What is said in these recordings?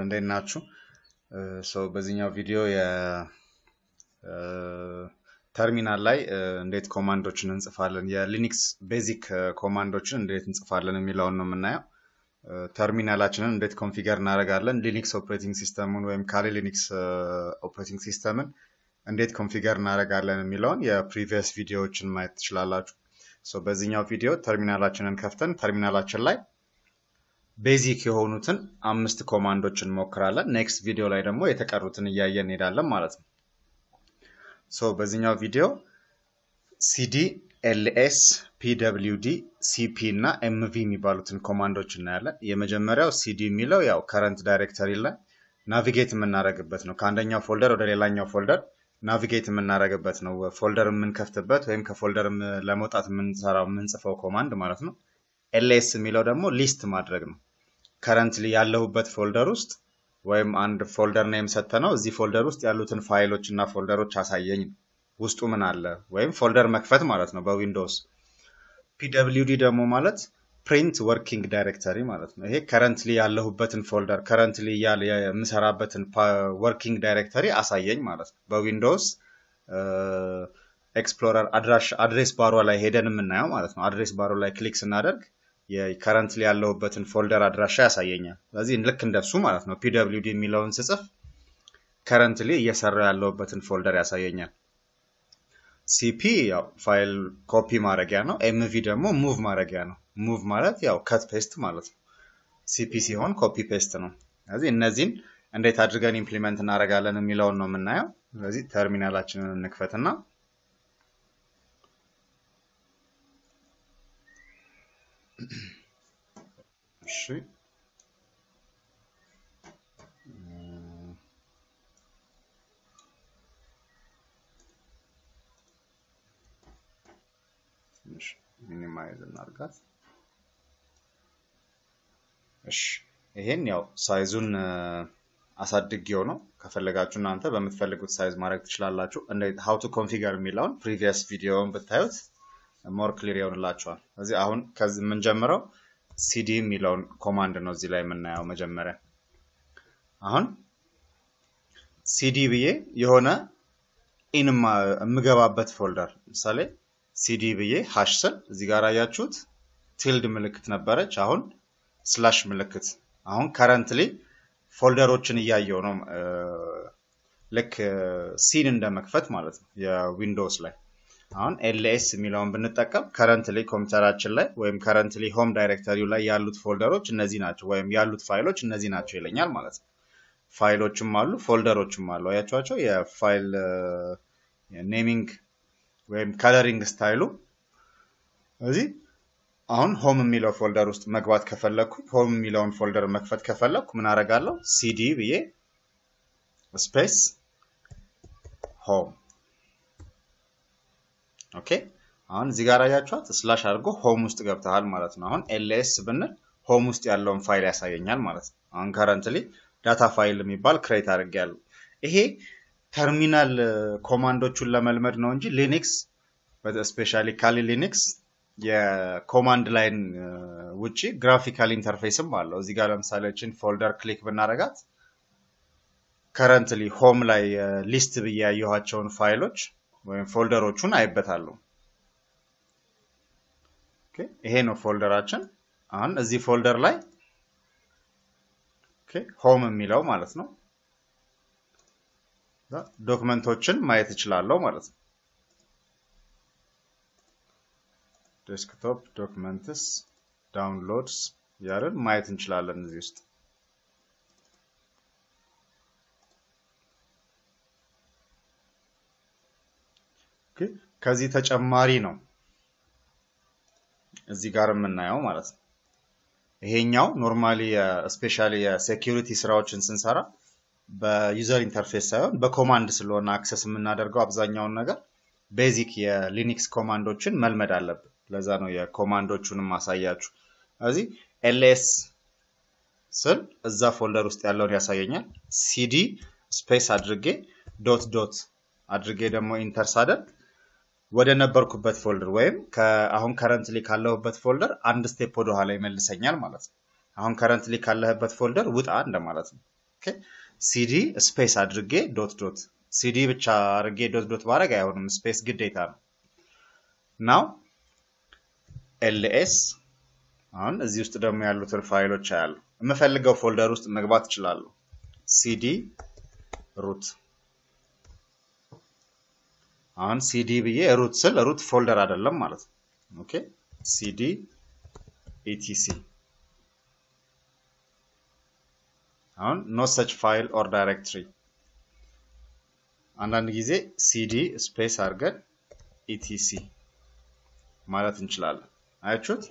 እንዴት ናችሁ? so በዚህኛው ቪዲዮ ተርሚናል ላይ እንዴት command ኦችን እንጽፋለን የ Linux basic command ኦችን እንዴት እንጽፋለን የሚለውን ነው የምናየው። ተርሚናላችንን እንዴት configure እናደርጋለን፣ Linux operating system ኡን ወይም Kali Linux operating system ን እንዴት configure እናደርጋለን የሚለውን የ previous ቪዲዮዎችን ማየት ትችላላችሁ። በዚህኛው ቪዲዮ ተርሚናላችንን ከፍተን ተርሚናላችን ላይ basic የሆኑትን አምስት command ኦች እንሞክራለን። next ቪዲዮ ላይ ደግሞ የተቀሩትን እያየን እንሄዳለን ማለት ነው። so በዚህኛው ቪዲዮ cd፣ ls፣ pwd፣ cp እና mv የሚባሉትን command ኦች እናያለን። የመጀመሪያው ሲዲ የሚለው ያው current directory ላይ navigate የምናደርግበት ነው። ከአንደኛው folder ወደ ሌላኛው folder navigate የምናደርግበት ነው። folder የምንከፍትበት ወይም ከ folder ለመውጣት የምንሰራው የምንጽፈው command ማለት ነው። ls የሚለው ደግሞ list ማድረግ ነው። currently ያለሁበት folder ውስጥ ወይም አንድ folder name ሰጥተነው እዚህ folder ውስጥ ያሉትን ፋይሎች እና folder ኦች አሳየኝ ውስጡ ምን አለ ወይም folder መክፈት ማለት ነው በ Windows። pwd ደግሞ ማለት print working directory ማለት ነው። ይሄ currently ያለሁበትን folder currently የምሰራበትን working directory አሳየኝ ማለት ነው። በ Windows explorer address bar ኧዋ ላይ ሄደን የምናየው ማለት ነው። address bar ኦ ላይ click ስናደርግ currently ያለሁበትን folder አድራሻ ያሳየኛል። ስለዚህ ልክ እንደሱ ማለት ነው። pwd የሚለውን ስጽፍ currently እየሰራ ያለሁበትን folder ያሳየኛል። cp ያው ፋይል ኮፒ ማድረጊያ ነው። mv ደግሞ move ማድረጊያ ነው። move ማለት ያው cut paste ማለት ነው። cp ሲሆን copy paste ነው። ስለዚህ እነዚህን እንዴት አድርገን implement እናደርጋለን የሚለውን ነው የምናየው። ስለዚህ ተርሚናላችንን እንክፈትና እሺ ሚኒማይዝ እናድርጋት። እሺ ይሄን ያው size ኡን አሳድጌው ነው። ከፈለጋችሁ እናንተ በምትፈልጉት size ማድረግ ትችላላችሁ። እንዴት how to configure የሚለውን previous ቪዲዮውን ብታዩት more clear ይሆንላችኋል። ስለዚህ አሁን ከዚህ የምንጀምረው ሲዲ የሚለውን command ነው እዚህ ላይ የምናየው መጀመሪያ። አሁን ሲዲ ብዬ የሆነ ኢን የምገባበት folder ምሳሌ ሲዲ ብዬ ሃሽ ስል እዚህ ጋር አያችሁት tilde ምልክት ነበረች። አሁን slash ምልክት። አሁን currently folder ኦችን እያየው ነው። ልክ C ን እንደመክፈት ማለት ነው የ Windows ላይ አሁን ls የሚለውን ብንጠቀም currently ኮምፒውተራችን ላይ ወይም currently home directory ው ላይ ያሉት folder ኦች እነዚህ ናቸው፣ ወይም ያሉት ፋይሎች እነዚህ ናቸው ይለኛል ማለት ነው። ፋይሎችም አሉ፣ folder ኦችም አሉ። አያቸዋቸው የፋይል naming ወይም coloring style ኡ እዚህ አሁን home የሚለው folder ውስጥ መግባት ከፈለግኩ home የሚለውን folder መክፈት ከፈለግኩ ምን አደርጋለሁ? ሲዲ ብዬ space home okay አሁን እዚህ ጋር አያችኋት slash አድርጎ home ውስጥ ገብተሃል ማለት ነው። አሁን ls ብንል home ውስጥ ያለውን ፋይል ያሳየኛል ማለት ነው። አሁን currently data ፋይል የሚባል create አድርጌያለሁ። ይሄ terminal command ኦቹን ለመልመድ ነው እንጂ Linux specially Kali Linux የ command line ውጪ graphical interface ም አለው። እዚህ ጋር ለምሳሌ folder click ብናደርጋት currently home ላይ list ብዬ ያየኋቸውን ፋይሎች ወይም folder ኦቹን አይበታሉ። ይሄ ነው folder ኣችን። አሁን እዚህ folder ላይ home የሚለው ማለት ነው document ኦችን ማየት እችላለሁ ማለት ነው። desktop documents downloads ያለን ማየት እንችላለን እዚህ ውስጥ ከዚህ ተጨማሪ ነው እዚህ ጋር የምናየው ማለት ነው። ይሄኛው normally specially የ security ስራዎችን ስንሰራ በ user interface ሳይሆን በ command ስለሆነ access የምናደርገው አብዛኛውን ነገር basic የ Linux command ኦችን መልመድ አለብን። ለዛ ነው የ command ኦቹንም ማሳያችሁ። እዚህ ls ስል እዛ folder ውስጥ ያለውን ያሳየኛል። cd space አድርጌ dot dot አድርጌ ደግሞ enter ሳደርግ ወደ ነበርኩበት folder ወይም አሁን currently ካለሁበት folder አንድ step ወደ ኋላ ይመልሰኛል ማለት ነው። አሁን currently ካለህበት folder ውጣ እንደማለት ነው። cd space አድርጌ dot dot cd ብቻ አድርጌ dot dot ባረግ አይሆንም፣ space ግዴታ ነው። now ls አሁን እዚህ ውስጥ ደግሞ ያሉትን ፋይሎች አያለሁ የምፈልገው folder ውስጥ መግባት እችላለሁ። cd root አሁን ሲዲ ብዬ root ስል root folder አይደለም ማለት ነው። okay cd etc አሁን no such file or directory አንዳንድ ጊዜ cd space አድርገን etc ማለት እንችላለን። አያችሁት?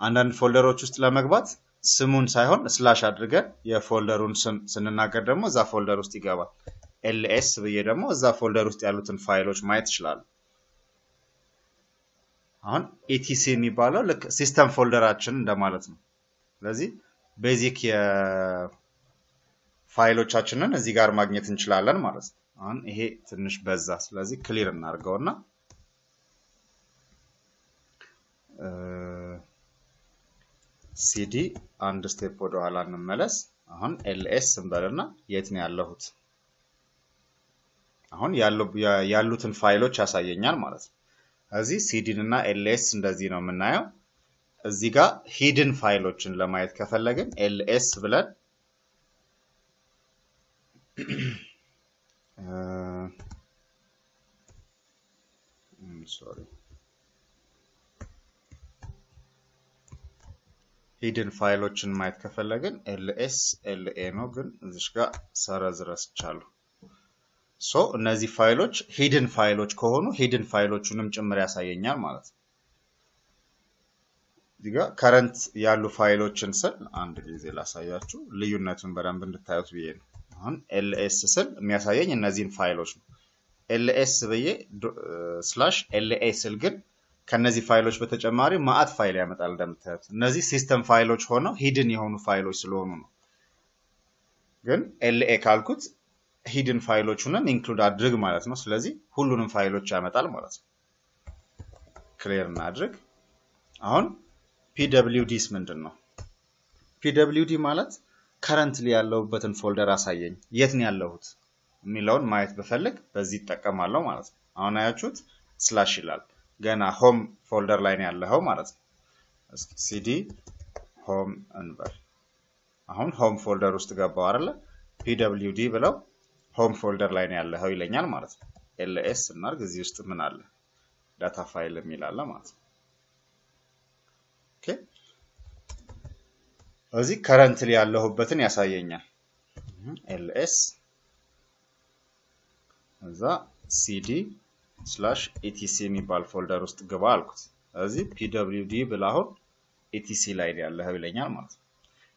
አንዳንድ folder ኦች ውስጥ ለመግባት ስሙን ሳይሆን slash አድርገን የ folder ኡን ስም ስንናገር ደግሞ እዛ folder ውስጥ ይገባል። ls ብዬ ደግሞ እዛ folder ውስጥ ያሉትን ፋይሎች ማየት ይችላሉ። አሁን etc የሚባለው ልክ system folder ኣችን እንደማለት ነው። ስለዚህ basic የፋይሎቻችንን እዚህ ጋር ማግኘት እንችላለን ማለት ነው። አሁን ይሄ ትንሽ በዛ፣ ስለዚህ clear እናድርገውና ሲዲ አንድ step ወደኋላ እንመለስ። አሁን ls እንበልና የት ነው ያለሁት? አሁን ያሉትን ፋይሎች ያሳየኛል ማለት ነው። እዚህ ሲዲን እና ls እንደዚህ ነው የምናየው። እዚህ ጋር hidden ፋይሎችን ለማየት ከፈለግን ls ብለን hidden ፋይሎችን ማየት ከፈለግን ls la ነው፣ ግን እዚች ጋር ሰረዝ ረስቻለሁ። so እነዚህ ፋይሎች hidden ፋይሎች ከሆኑ hidden ፋይሎቹንም ጭምር ያሳየኛል ማለት ነው። እዚህ ጋር current ያሉ ፋይሎችን ስል አንድ ጊዜ ላሳያችሁ ልዩነቱን በደንብ እንድታዩት ብዬ ነው። አሁን ls ስል የሚያሳየኝ እነዚህን ፋይሎች ነው። ls ብዬ slash la ስል ግን ከነዚህ ፋይሎች በተጨማሪ መአት ፋይል ያመጣል። እንደምታዩት እነዚህ system ፋይሎች ሆነው hidden የሆኑ ፋይሎች ስለሆኑ ነው። ግን la ካልኩት hidden ፋይሎቹንም include አድርግ ማለት ነው። ስለዚህ ሁሉንም ፋይሎች ያመጣል ማለት ነው። clear እናድርግ። አሁን pwd ስ ምንድን ነው? pwd ማለት currently ያለሁበትን folder አሳየኝ፣ የት ነው ያለሁት የሚለውን ማየት ብፈልግ በዚህ ይጠቀማለሁ ማለት ነው። አሁን አያችሁት slash ይላል። ገና home folder ላይ ነው ያለኸው ማለት ነው። cd home እንበል። አሁን home folder ውስጥ ገባው አይደለ? pwd ብለው home folder ላይ ነው ያለኸው ይለኛል ማለት ነው። ls እናርግ። እዚህ ውስጥ ምን አለ? data file የሚል አለ ማለት ነው። okay እዚህ currently ያለሁበትን ያሳየኛል። ls እዛ cd slash etc የሚባል folder ውስጥ ግባ አልኩት። እዚህ pwd ብላ አሁን etc ላይ ያለኸው ይለኛል ማለት ነው።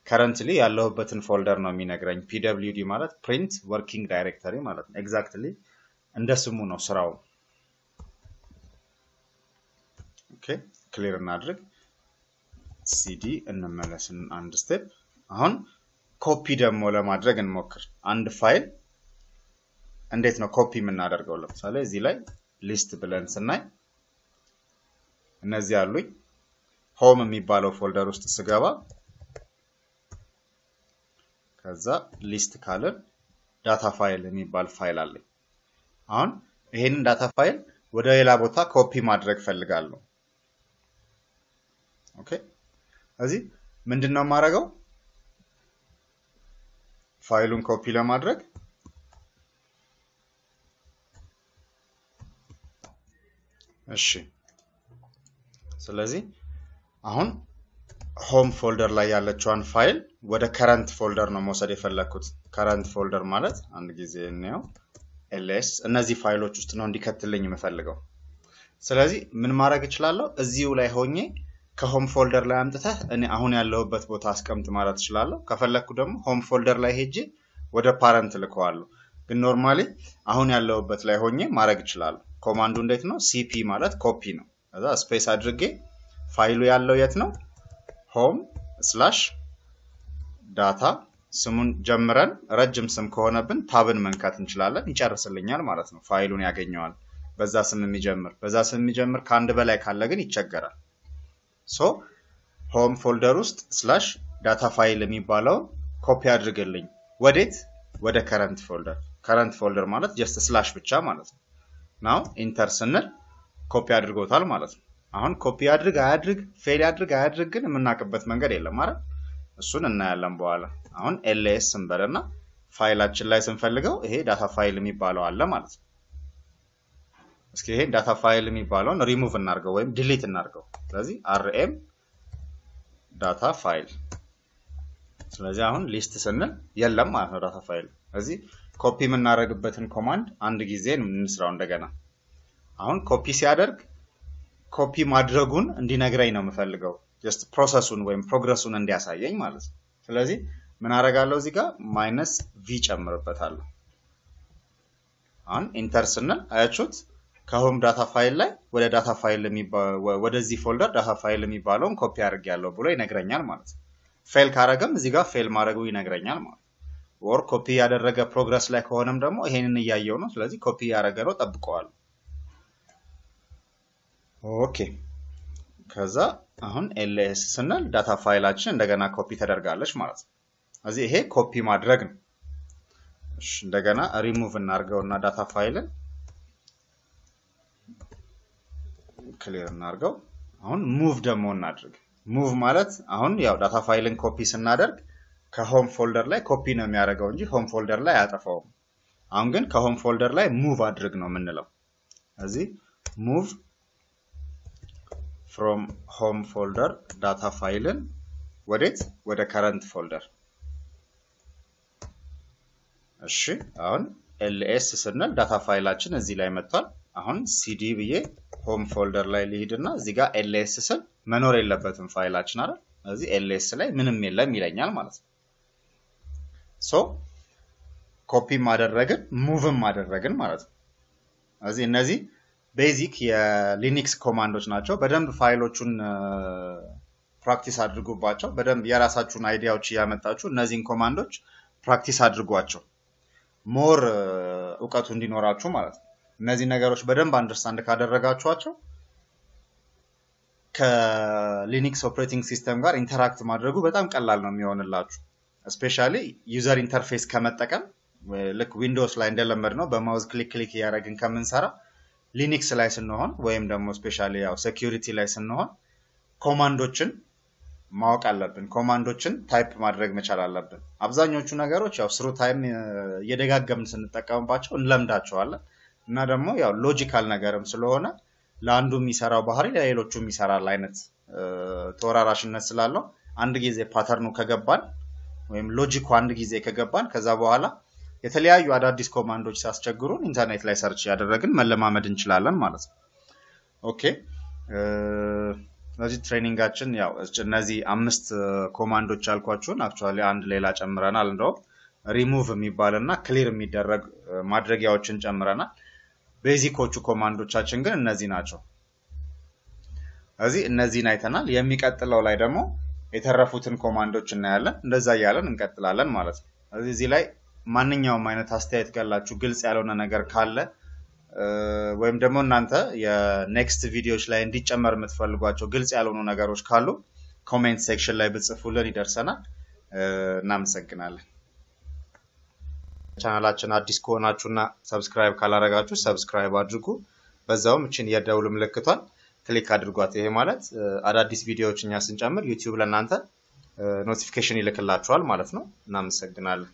currently ያለሁበትን folder ነው የሚነግረኝ። pwd ማለት print working directory ማለት ነው። exactly እንደ ስሙ ነው ስራው። okay clear እናድርግ። ሲዲ እንመለስን አንድ step። አሁን ኮፒ ደግሞ ለማድረግ እንሞክር። አንድ ፋይል እንዴት ነው ኮፒ የምናደርገው? ለምሳሌ እዚህ ላይ list ብለን ስናይ እነዚህ አሉኝ። home የሚባለው folder ውስጥ ስገባ ከዛ list ካለን data file የሚባል ፋይል አለኝ። አሁን ይሄንን data file ወደ ሌላ ቦታ ኮፒ ማድረግ ፈልጋለሁ። okay እዚህ ምንድን ነው የማደርገው? ፋይሉን ኮፒ ለማድረግ እሺ ስለዚህ አሁን home folder ላይ ያለችዋን ፋይል ወደ current folder ነው መውሰድ የፈለግኩት። current folder ማለት አንድ ጊዜ እንየው፣ ls እነዚህ ፋይሎች ውስጥ ነው እንዲከትልኝ የምፈልገው። ስለዚህ ምን ማድረግ እችላለሁ? እዚሁ ላይ ሆኜ ከ home folder ላይ አምጥተህ እኔ አሁን ያለሁበት ቦታ አስቀምጥ ማለት እችላለሁ። ከፈለግኩ ደግሞ home folder ላይ ሄጄ ወደ parent ልከዋለሁ። ግን normally አሁን ያለሁበት ላይ ሆኜ ማድረግ እችላለሁ። command ኡ እንዴት ነው? cp ማለት ኮፒ ነው። ከዛ space አድርጌ ፋይሉ ያለው የት ነው? home slash data ስሙን ጀምረን ረጅም ስም ከሆነብን tab ን መንካት እንችላለን። ይጨርስልኛል ማለት ነው። ፋይሉን ያገኘዋል። በዛ ስም የሚጀምር በዛ ስም የሚጀምር ከአንድ በላይ ካለ ግን ይቸገራል። so home folder ውስጥ slash data file የሚባለውን ኮፒ አድርግልኝ ወዴት? ወደ current folder። current folder ማለት just slash ብቻ ማለት ነው። now enter ስንል ኮፒ አድርጎታል ማለት ነው። አሁን ኮፒ አድርግ አያድርግ fail ያድርግ አያድርግ ግን የምናውቅበት መንገድ የለም ማለት እሱን እናያለን በኋላ። አሁን ls እንበልና ፋይላችን ላይ ስንፈልገው ይሄ data file የሚባለው አለ ማለት ነው። እስኪ ይሄ ዳታ ፋይል የሚባለውን ሪሙቭ እናድርገው ወይም ዲሊት እናድርገው። ስለዚህ rm data file። ስለዚህ አሁን list ስንል የለም ማለት ነው data file። ስለዚህ ኮፒ የምናደርግበትን command አንድ ጊዜ እንስራው እንደገና። አሁን ኮፒ ሲያደርግ ኮፒ ማድረጉን እንዲነግረኝ ነው የምፈልገው። just process ኡን ወይም progress ኡን እንዲያሳየኝ ማለት ነው። ስለዚህ ምን አደርጋለሁ እዚህ ጋር minus v እጨምርበታለሁ። አሁን enter ስንል አያችሁት ከ home data file ላይ ወደ data file ወደዚህ folder data file የሚባለውን ኮፒ አድርጌያለሁ ብሎ ይነግረኛል ማለት ነው። fail ካረገም እዚህ ጋር fail ማድረጉ ይነግረኛል ማለት ነው። or copy እያደረገ progress ላይ ከሆነም ደግሞ ይሄንን እያየው ነው። ስለዚህ ኮፒ ያደረገ ነው ጠብቀዋለሁ። okay ከዛ አሁን ls ስንል data ፋይላችን እንደገና ኮፒ ተደርጋለች ማለት ነው። ስለዚህ ይሄ ኮፒ ማድረግ ነው። እንደገና ሪሙቭ እናርገውና ዳታ ፋይልን ክሊር እናርገው። አሁን move ደግሞ እናድርግ። move ማለት አሁን ያው data file ን copy ስናደርግ ከ home folder ላይ ኮፒ ነው የሚያደርገው እንጂ home folder ላይ አያጠፋውም። አሁን ግን ከ home folder ላይ move አድርግ ነው የምንለው። እዚህ move from home folder data file ን ወዴት? ወደ current folder። እሺ አሁን ls ስንል data ፋይላችን እዚህ ላይ መጥቷል። አሁን ሲዲ ብዬ home folder ላይ ልሂድና እዚህ ጋር ls ስል መኖር የለበትም ፋይላችን አይደል? ስለዚህ ls ላይ ምንም የለም ይለኛል ማለት ነው። so ኮፒም አደረግን move ም አደረግን ማለት ነው። ስለዚህ እነዚህ basic የ Linux command ኦች ናቸው። በደንብ ፋይሎቹን practice አድርጉባቸው። በደንብ የራሳችሁን idea ዎች እያመጣችሁ እነዚህን command ኦች practice አድርጓቸው more እውቀቱ እንዲኖራችሁ ማለት ነው። እነዚህ ነገሮች በደንብ understand ካደረጋችኋቸው ከ Linux operating system ጋር interact ማድረጉ በጣም ቀላል ነው የሚሆንላችሁ። especially user interface ከመጠቀም ልክ Windows ላይ እንደለመድነው በ mouse click click እያደረግን ከምንሰራ Linux ላይ ስንሆን ወይም ደግሞ specially ያው security ላይ ስንሆን command ኦችን ማወቅ አለብን። command ኦችን type ማድረግ መቻል አለብን። አብዛኞቹ ነገሮች ያው through time እየደጋገምን ስንጠቀምባቸው እንለምዳቸዋለን እና ደግሞ ያው logical ነገርም ስለሆነ ለአንዱ የሚሰራው ባህሪ ለሌሎቹም ይሰራል አይነት ተወራራሽነት ስላለው አንድ ጊዜ pattern ኡ ከገባን ወይም logic ኡ አንድ ጊዜ ከገባን ከዛ በኋላ የተለያዩ አዳዲስ command ኦች ሲያስቸግሩን ኢንተርኔት ላይ search እያደረግን መለማመድ እንችላለን ማለት ነው። okay ስለዚህ training ኣችን ያው እነዚህ አምስት command ኦች ያልኳችሁን actually አንድ ሌላ ጨምረናል። እንደውም ሪሙቭ የሚባል እና clear የሚደረግ ማድረጊያዎችን ጨምረናል። basic ኦቹ command ኦቻችን ግን እነዚህ ናቸው። ስለዚህ እነዚህን አይተናል። የሚቀጥለው ላይ ደግሞ የተረፉትን command ኦች እናያለን። እንደዛ እያለን እንቀጥላለን ማለት ነው። እዚህ ላይ ማንኛውም አይነት አስተያየት ካላችሁ ግልጽ ያልሆነ ነገር ካለ ወይም ደግሞ እናንተ የ next ቪዲዮዎች ላይ እንዲጨመር የምትፈልጓቸው ግልጽ ያልሆኑ ነገሮች ካሉ comment section ላይ ብትጽፉልን ይደርሰናል። እናመሰግናለን። ቻናላችን አዲስ ከሆናችሁና subscribe ካላረጋችሁ subscribe አድርጉ። በዛውም እቺን የደውል ምልክቷን click አድርጓት። ይሄ ማለት አዳዲስ ቪዲዮዎች እኛ ስንጨምር YouTube ለእናንተ notification ይልክላችኋል ማለት ነው። እናመሰግናለን።